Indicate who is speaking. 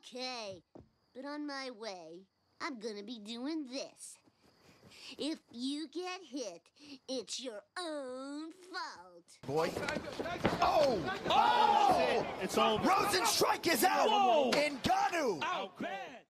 Speaker 1: Okay, but on my way, I'm gonna be doing this. If you get hit, it's your own fault.
Speaker 2: Boy. Oh! Oh!
Speaker 3: It's over.
Speaker 2: Rozenstruik is out!
Speaker 3: Whoa!
Speaker 2: Ngannou!